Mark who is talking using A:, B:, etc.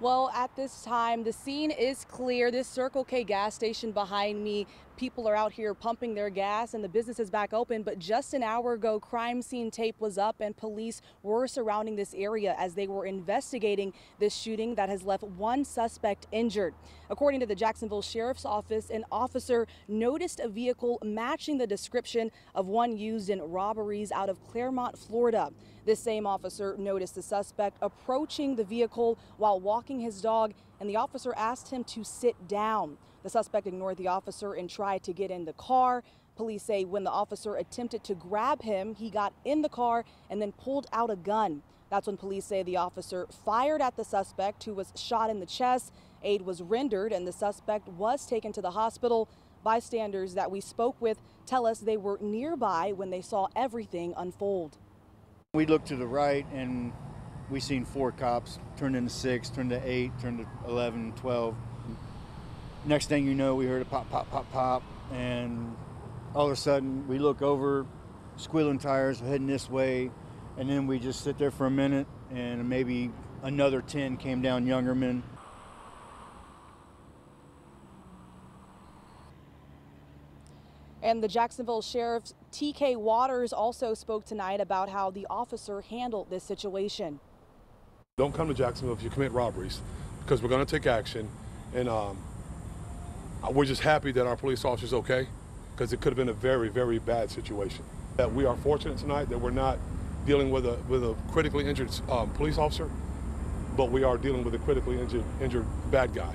A: Well, at this time, the scene is clear. This Circle K gas station behind me, people are out here pumping their gas and the business is back open. But just an hour ago, crime scene tape was up and police were surrounding this area as they were investigating this shooting that has left one suspect injured. According to the Jacksonville Sheriff's Office, an officer noticed a vehicle matching the description of one used in robberies out of Clermont, Florida. This same officer noticed the suspect approaching the vehicle while walking his dog, and the officer asked him to sit down. The suspect ignored the officer and tried to get in the car. Police say when the officer attempted to grab him, he got in the car and then pulled out a gun. That's when police say the officer fired at the suspect who was shot in the chest. Aid was rendered and the suspect was taken to the hospital. Bystanders that we spoke with tell us they were nearby when they saw everything unfold.
B: We looked to the right and we seen four cops turn into six, turn to eight, turn to 11, 12. Next thing you know, we heard a pop, pop, pop, pop, and all of a sudden we look over, squealing tires heading this way, and then we just sit there for a minute, and maybe another 10 came down Youngerman.
A: And the Jacksonville Sheriff's TK Waters also spoke tonight about how the officer handled this situation.
C: Don't come to Jacksonville if you commit robberies because we're going to take action. And um, we're just happy that our police officer's okay because it could have been a very, very bad situation. That we are fortunate tonight that we're not dealing with a, with a critically injured um, police officer, but we are dealing with a critically injured, injured bad guy.